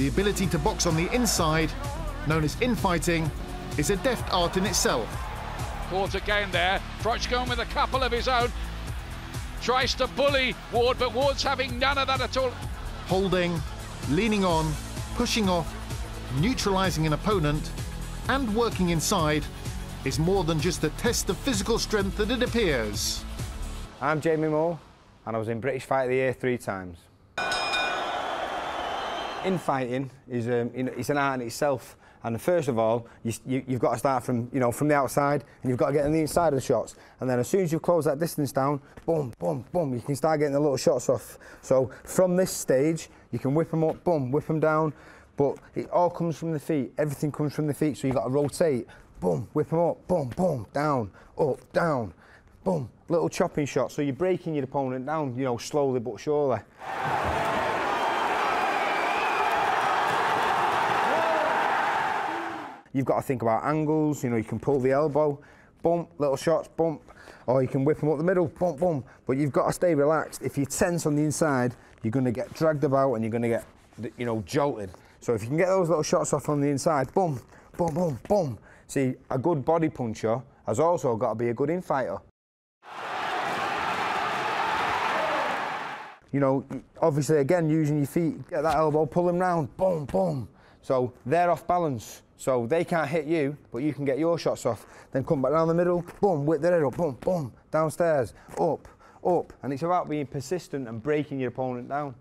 The ability to box on the inside, known as infighting, is a deft art in itself. Ward's again there. Froch going with a couple of his own. Tries to bully Ward, but Ward's having none of that at all. Holding, leaning on, pushing off, neutralising an opponent, and working inside is more than just a test of physical strength that it appears. I'm Jamie Moore, and I was in British Fight of the Year three times. Infighting is um, you know, it's an art in itself. And first of all, you, you, you've got to start from, you know, from the outside, and you've got to get on the inside of the shots. And then as soon as you close that distance down, boom, boom, boom, you can start getting the little shots off. So from this stage, you can whip them up, boom, whip them down. But it all comes from the feet. Everything comes from the feet. So you've got to rotate, boom, whip them up, boom, boom, down, up, down, boom. Little chopping shot. So you're breaking your opponent down, you know, slowly but surely. You've got to think about angles, you know, you can pull the elbow, bump, little shots, bump, or you can whip them up the middle, bump, bump. But you've got to stay relaxed. If you tense on the inside, you're going to get dragged about and you're going to get, you know, jolted. So if you can get those little shots off on the inside, boom, boom, boom, boom. See, a good body puncher has also got to be a good infighter. You know, obviously, again, using your feet, get that elbow, pull them round, boom, boom. So they're off balance. So they can't hit you, but you can get your shots off. Then come back down the middle, boom, whip their head up, boom, boom, downstairs, up, up. And it's about being persistent and breaking your opponent down.